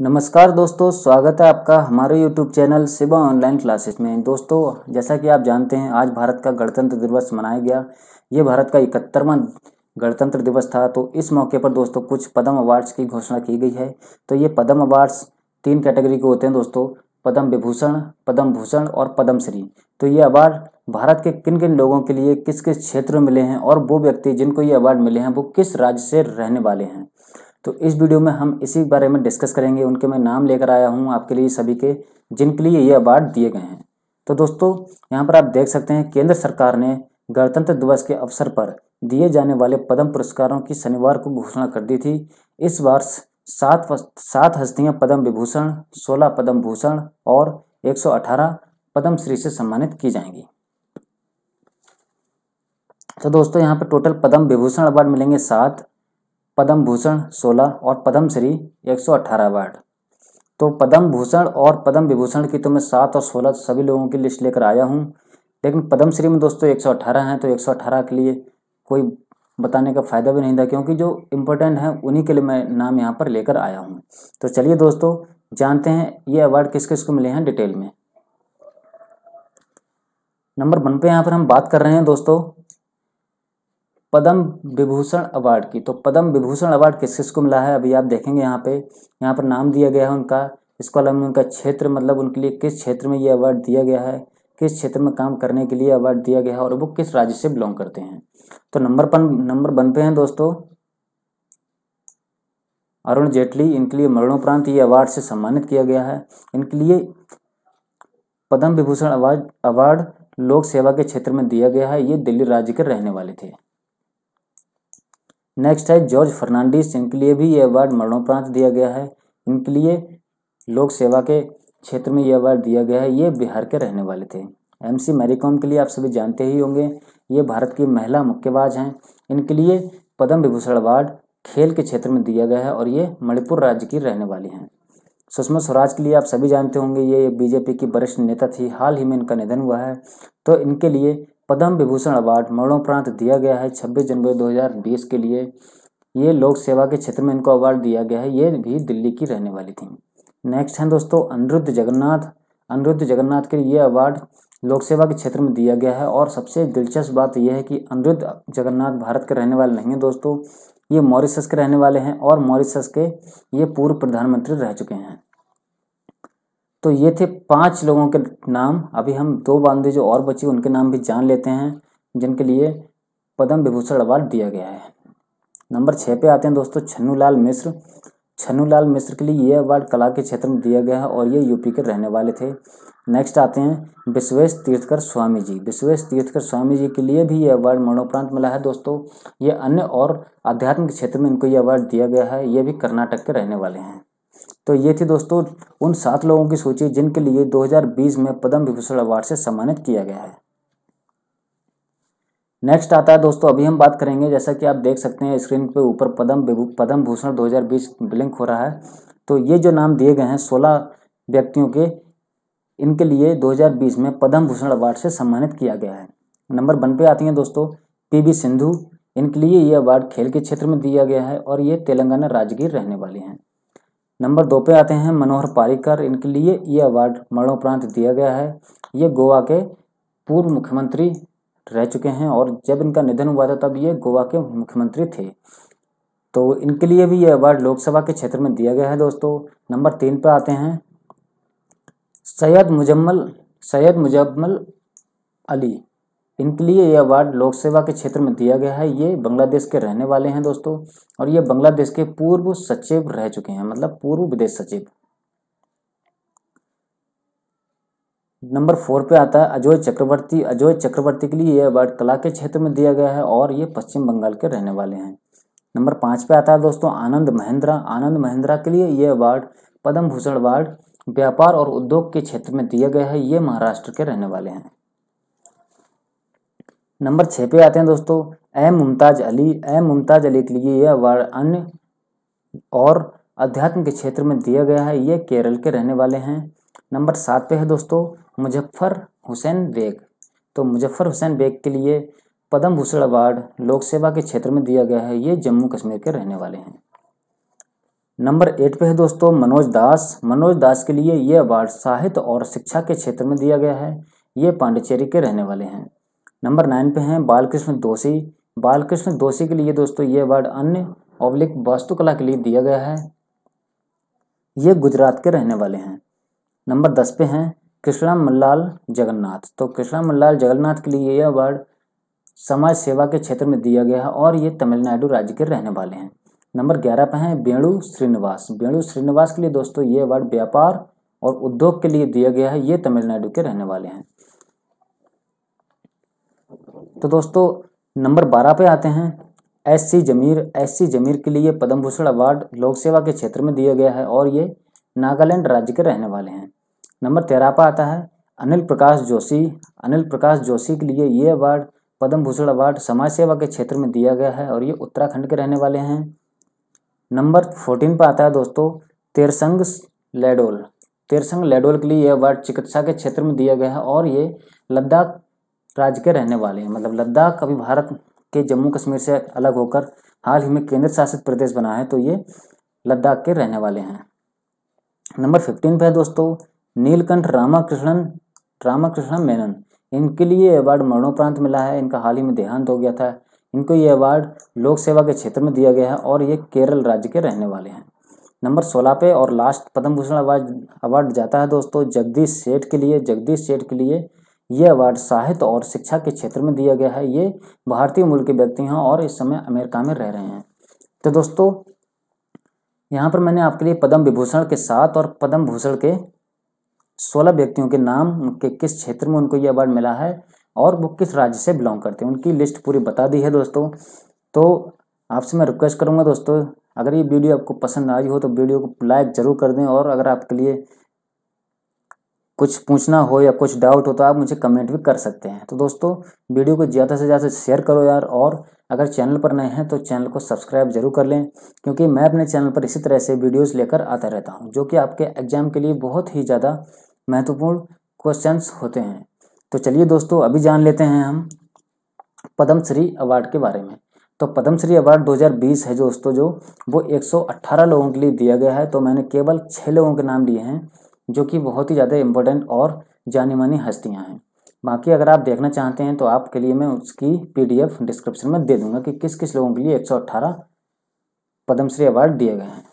नमस्कार दोस्तों, स्वागत है आपका हमारे YouTube channel Shiva online classes में। दोस्तों, जैसा कि आप जानते हैं, आज भारत का गणतंत्र दिवस मनाया गया। ये भारत का इकहत्तरवां गणतंत्र दिवस था। तो इस मौके पर दोस्तों, कुछ पद्म अवार्ड्स की घोषणा की गई है। तो ये पद्म अवार्ड्स तीन कैटेगरी के होते हैं दोस्तों, पद्म विभूषण, पद्म भूषण और पद्म श्री। तो ये अवार्ड भारत के किन किन लोगों के लिए किस किस क्षेत्र में मिले हैं और वो व्यक्ति जिनको ये अवार्ड मिले हैं, वो किस राज्य से रहने वाले हैं? तो इस वीडियो में हम इसी बारे में डिस्कस करेंगे, उनके मैं नाम लेकर आया हूँ आपके लिए सभी के, जिनके लिए ये अवार्ड दिए गए हैं। तो दोस्तों, यहाँ पर आप देख सकते हैं, केंद्र सरकार ने गणतंत्र दिवस के अवसर पर दिए जाने वाले पद्म पुरस्कारों की शनिवार को घोषणा कर दी थी। इस वर्ष सात सात हस्तियाँ पद्म विभूषण, सोलह पद्म भूषण और 118 पद्म श्री से सम्मानित की जाएँगी। तो दोस्तों, यहाँ पर टोटल पद्म विभूषण अवार्ड मिलेंगे सात पद्म भूषण सोलह और पद्म श्री एक सौ अट्ठारह अवार्ड। तो पद्म भूषण और पद्म विभूषण की तो मैं सात और सोलह सभी लोगों की लिस्ट लेकर आया हूँ। लेकिन पद्म श्री में दोस्तों एक सौ अट्ठारह हैं तो एक सौ अट्ठारह के लिए कोई बताने का फ़ायदा भी नहीं था, क्योंकि जो इम्पोर्टेंट है, उन्हीं के लिए मैं नाम यहाँ पर लेकर आया हूँ। तो चलिए दोस्तों, जानते हैं ये अवार्ड किस किस को मिले हैं डिटेल में। नंबर वन पे यहाँ पर हम बात कर रहे हैं दोस्तों पद्म विभूषण अवार्ड की। तो पद्म विभूषण अवार्ड किस किस को मिला है? अभी आप देखेंगे यहाँ पे। यहाँ पर नाम दिया गया है उनका। इसको अलग में उनका क्षेत्र मतलब उनके लिए किस क्षेत्र में ये अवार्ड दिया गया है? किस क्षेत्र में काम करने के लिए अवार्ड दिया गया है? और वो किस राज्य से बिलोंग करते हैं? तो नंबर पन, नंबर वन पे हैं दोस्तों। अरुण जेटली, इनके लिए मरणोपरांत ये अवार्ड से सम्मानित किया गया है। इनके लिए पद्म विभूषण अवार्ड अवार्ड लोक सेवा के क्षेत्र में दिया गया है। ये दिल्ली राज्य के रहने वाले थे। नेक्स्ट है जॉर्ज फर्नांडिस इनके लिए भी ये अवार्ड मरणोपरांत दिया गया है। इनके लिए लोक सेवा के क्षेत्र में ये अवार्ड दिया गया है। ये बिहार के रहने वाले थे। एम सी मैरीकॉम के लिए आप सभी जानते ही होंगे, ये भारत की महिला मुक्केबाज हैं। इनके लिए पद्म विभूषण अवार्ड खेल के क्षेत्र में दिया गया है और ये मणिपुर राज्य की रहने वाली हैं। सुषमा स्वराज के लिए आप सभी जानते होंगे, ये बीजेपी की वरिष्ठ नेता थी। हाल ही में इनका निधन हुआ है। तो इनके लिए पद्म विभूषण अवार्ड मरणोपरांत दिया गया है 26 जनवरी 2020 के लिए। ये लोक सेवा के क्षेत्र में इनको अवार्ड दिया गया है, ये भी दिल्ली की रहने वाली थी। नेक्स्ट हैं दोस्तों, अनिरुद्ध जगन्नाथ। अनिरुद्ध जगन्नाथ के लिए ये अवार्ड लोक सेवा के क्षेत्र में दिया गया है और सबसे दिलचस्प बात यह है कि अनिरुद्ध जगन्नाथ भारत के रहने वाले नहीं हैं दोस्तों, ये मॉरिशस के रहने वाले हैं और मॉरिशस के ये पूर्व प्रधानमंत्री रह चुके हैं। तो ये थे पाँच लोगों के नाम। अभी हम दो बांधे जो और बची, उनके नाम भी जान लेते हैं, जिनके लिए पद्म विभूषण अवार्ड दिया गया है। नंबर छः पे आते हैं दोस्तों, छन्नूलाल मिश्र। छन्नू मिश्र के लिए ये अवार्ड कला के क्षेत्र में दिया गया है और ये यूपी के रहने वाले थे। नेक्स्ट आते हैं विश्वेश तीर्थकर स्वामी जी। विश्वेश तीर्थकर स्वामी जी के लिए भी ये अवार्ड मरणोपरांत मिला है दोस्तों। ये अन्य और आध्यात्म के क्षेत्र में इनको ये अवार्ड दिया गया है। ये भी कर्नाटक के रहने वाले हैं। तो ये थी दोस्तों उन सात लोगों की सूची जिनके लिए 2020 में पद्म विभूषण अवार्ड से सम्मानित किया गया है। नेक्स्ट आता है दोस्तों, अभी हम बात करेंगे, जैसा कि आप देख सकते हैं, स्क्रीन पे ऊपर पद्म पद्म भूषण 2020 ब्लिंक हो रहा है। तो ये जो नाम दिए गए हैं 16 व्यक्तियों के, इनके लिए 2020 में पद्म भूषण अवार्ड से सम्मानित किया गया है। नंबर वन पे आती हैं दोस्तों पीवी सिंधु। इनके लिए ये अवार्ड खेल के क्षेत्र में दिया गया है और ये तेलंगाना राज्य की रहने वाली हैं। नंबर दो पे आते हैं मनोहर पारिकर। इनके लिए ये अवार्ड मरणोपरांत दिया गया है। ये गोवा के पूर्व मुख्यमंत्री रह चुके हैं और जब इनका निधन हुआ था, तब ये गोवा के मुख्यमंत्री थे। तो इनके लिए भी ये अवार्ड लोकसभा के क्षेत्र में दिया गया है दोस्तों। नंबर तीन पर आते हैं सैयद मुजम्मल सैयद मुजम्मल अली। इनके लिए ये अवार्ड लोक सेवा के क्षेत्र में दिया गया है। ये बांग्लादेश के रहने वाले हैं दोस्तों, और ये बांग्लादेश के पूर्व सचिव रह चुके हैं मतलब पूर्व विदेश सचिव। नंबर फोर पे आता है, अजोय चक्रवर्ती। अजोय चक्रवर्ती के लिए ये अवार्ड कला के क्षेत्र में दिया गया है, और ये पश्चिम बंगाल के रहने वाले हैं। नंबर पाँच पे आता है दोस्तों, आनंद महिंद्रा। आनंद महिंद्रा के लिए ये अवार्ड पद्म भूषण अवार्ड, व्यापार और उद्योग के क्षेत्र में दिया गया है। ये महाराष्ट्र के रहने वाले हैं। नंबर छः पे आते हैं दोस्तों। एम मुमताज़ अली। एम मुमताज़ अली के लिए यह अवार्ड अन्य और अध्यात्म के क्षेत्र में दिया गया है। ये केरल के रहने वाले हैं। नंबर सात पे है दोस्तों, मुजफ्फर हुसैन बेग। तो मुजफ्फर हुसैन बेग के लिए पद्म भूषण अवार्ड लोक सेवा के क्षेत्र में दिया गया है। ये जम्मू कश्मीर के रहने वाले हैं। नंबर एट पे है दोस्तों, मनोज दास। मनोज दास के लिए ये अवार्ड साहित्य और शिक्षा के क्षेत्र में दिया गया है। ये पांडिचेरी के रहने वाले हैं। नंबर नाइन पे हैं बालकृष्ण दोषी। बालकृष्ण दोषी के लिए दोस्तों ये अवार्ड अन्य ऑब्लिक वास्तुकला के लिए दिया गया है। ये गुजरात के रहने वाले हैं। नंबर दस पे हैं कृष्णा मल्लाल जगन्नाथ। तो कृष्णा मल्लाल जगन्नाथ के लिए ये अवार्ड समाज सेवा के क्षेत्र में दिया गया है और ये तमिलनाडु राज्य के रहने वाले हैं। नंबर ग्यारह पे हैं वेणु श्रीनिवास। वेणु श्रीनिवास के लिए दोस्तों ये अवार्ड व्यापार और उद्योग के लिए दिया गया है। ये तमिलनाडु के रहने वाले हैं। तो दोस्तों, नंबर बारह पे आते हैं। एस सी जमीर, एस सी जमीर के लिए पद्म भूषण अवार्ड लोक सेवा के क्षेत्र में दिया गया है और ये नागालैंड राज्य के रहने वाले हैं। नंबर तेरह पे आता है, अनिल प्रकाश जोशी। अनिल प्रकाश जोशी के लिए ये अवार्ड पद्म भूषण अवार्ड समाज सेवा के क्षेत्र में दिया गया है और ये उत्तराखंड के रहने वाले हैं। नंबर फोर्टीन पर आता है दोस्तों, तेरसंग लेडोल। तेरसंग लेडोल के लिए ये अवार्ड चिकित्सा के क्षेत्र में दिया गया है और ये लद्दाख राज्य के रहने वाले हैं। मतलब लद्दाख अभी भारत के जम्मू कश्मीर से अलग होकर हाल ही में केंद्र शासित प्रदेश बना है तो ये लद्दाख के रहने वाले हैं। नंबर फिफ्टीन पे है दोस्तों, नीलकंठ रामाकृष्णन रामाकृष्णन मेनन। इनके लिए अवार्ड मरणोपरांत मिला है। इनका हाल ही में देहांत हो गया था। इनको ये अवार्ड लोक सेवा के क्षेत्र में दिया गया है और ये केरल राज्य के रहने वाले हैं। नंबर सोलह पे और last Padma Bhushan award award जाता है दोस्तों, जगदीश सेठ के लिए। जगदीश सेठ के लिए ये अवार्ड साहित्य और शिक्षा के क्षेत्र में दिया गया है। ये भारतीय मूल के व्यक्ति हैं और इस समय अमेरिका में रह रहे हैं। तो दोस्तों, यहाँ पर मैंने आपके लिए पद्म विभूषण के साथ और पद्म भूषण के सोलह व्यक्तियों के नाम, उनके किस क्षेत्र में उनको ये अवार्ड मिला है और वो किस राज्य से बिलोंग करते हैं, उनकी लिस्ट पूरी बता दी है दोस्तों। तो आपसे मैं रिक्वेस्ट करूँगा दोस्तों, अगर ये वीडियो आपको पसंद आई हो तो वीडियो को लाइक ज़रूर कर दें और अगर आपके लिए कुछ पूछना हो या कुछ डाउट हो तो आप मुझे कमेंट भी कर सकते हैं। तो दोस्तों वीडियो को ज़्यादा से ज़्यादा शेयर करो यार और अगर चैनल पर नए हैं तो चैनल को सब्सक्राइब ज़रूर कर लें, क्योंकि मैं अपने चैनल पर इसी तरह से वीडियोस लेकर आता रहता हूँ, जो कि आपके एग्ज़ाम के लिए बहुत ही ज़्यादा महत्वपूर्ण क्वेश्चंस होते हैं। तो चलिए दोस्तों, अभी जान लेते हैं हम पद्मश्री अवार्ड के बारे में। तो पद्मश्री अवार्ड 2020 है दोस्तों, जो वो 118 लोगों के लिए दिया गया है तो मैंने केवल छः लोगों के नाम लिए हैं। जो कि बहुत ही ज़्यादा इम्पोर्टेंट और जानी मानी हस्तियाँ हैं। बाकी अगर आप देखना चाहते हैं तो आपके लिए मैं उसकी पीडीएफ डिस्क्रिप्शन में दे दूँगा कि किस किस लोगों के लिए 118 पद्मश्री अवार्ड दिए गए हैं।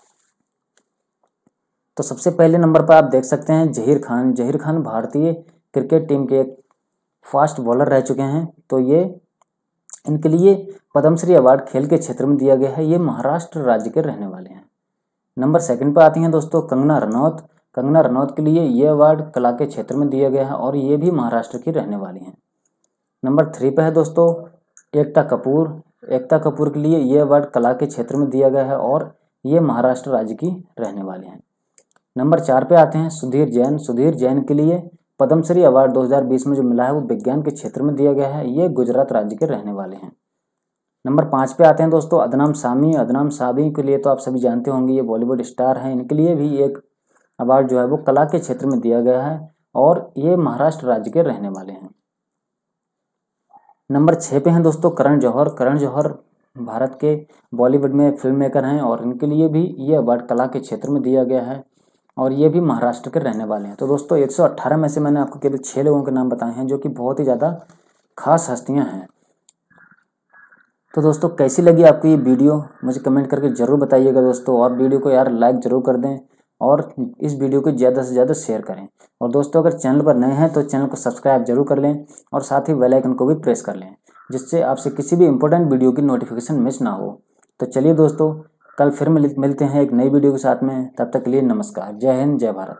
तो सबसे पहले नंबर पर आप देख सकते हैं जहीर खान। जहीर खान भारतीय क्रिकेट टीम के एक फास्ट बॉलर रह चुके हैं। तो ये इनके लिए पद्मश्री अवार्ड खेल के क्षेत्र में दिया गया है। ये महाराष्ट्र राज्य के रहने वाले हैं। नंबर सेकंड पर आती हैं दोस्तों कंगना रनौत। कंगना रनौत के लिए ये अवार्ड कला के क्षेत्र में दिया गया है और ये भी महाराष्ट्र की रहने वाली हैं। नंबर थ्री पे है दोस्तों, एकता कपूर। एकता कपूर के लिए ये अवार्ड कला के क्षेत्र में दिया गया है और ये महाराष्ट्र राज्य की रहने वाले हैं। नंबर चार पे आते हैं सुधीर जैन। सुधीर जैन के लिए पद्मश्री अवार्ड 2020 में जो मिला है वो विज्ञान के क्षेत्र में दिया गया है। ये गुजरात राज्य के रहने वाले हैं। नंबर पाँच पे आते हैं दोस्तों, अदनाम सामी। अदनाम सामी के लिए तो आप सभी जानते होंगे ये बॉलीवुड स्टार हैं। इनके लिए भी एक अवार्ड जो है वो कला के क्षेत्र में दिया गया है और ये महाराष्ट्र राज्य के रहने वाले हैं। नंबर छः पे हैं दोस्तों करण जौहर। करण जौहर भारत के बॉलीवुड में फ़िल्म मेकर हैं और इनके लिए भी ये अवार्ड कला के क्षेत्र में दिया गया है और ये भी महाराष्ट्र के रहने वाले हैं। तो दोस्तों 118 में से मैंने आपको केवल छः लोगों के नाम बताए हैं जो कि बहुत ही ज़्यादा खास हस्तियाँ हैं। तो दोस्तों कैसी लगी आपको ये वीडियो? मुझे कमेंट करके ज़रूर बताइएगा दोस्तों और वीडियो को यार लाइक ज़रूर कर दें। और इस वीडियो को ज़्यादा से ज़्यादा शेयर करें। और दोस्तों, अगर चैनल पर नए हैं तो चैनल को सब्सक्राइब ज़रूर कर लें और साथ ही बेल आइकन को भी प्रेस कर लें, जिससे आपसे किसी भी इंपॉर्टेंट वीडियो की नोटिफिकेशन मिस ना हो। तो चलिए दोस्तों, कल फिर मिलते हैं एक नई वीडियो के साथ में। तब तक के लिए नमस्कार। जय हिंद, जय भारत।